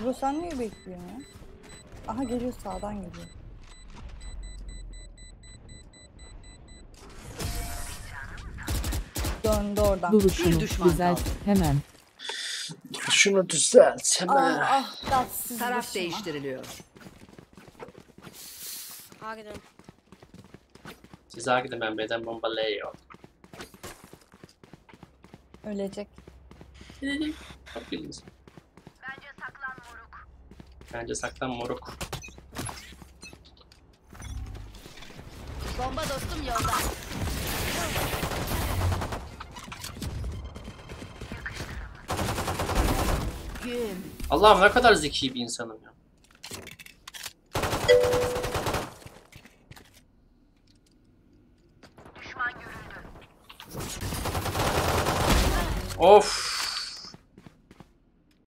Bro sen niye bekliyorsun ya? Aha geliyor sağdan geliyor. Döndü oradan. Duruşunu düşman düzelt hemen. Şunu düzelt hemen. Ah ah tatsız Taraf başıma. değiştiriliyor. A gidelim. Siz A gidin ben B'den bombalıyor. Ölecek. Bak Bence saklan moruk. Bomba dostum yolda. Güm. Allah'ım ne kadar zeki bir insanım ya. Düşman görüldü. Of.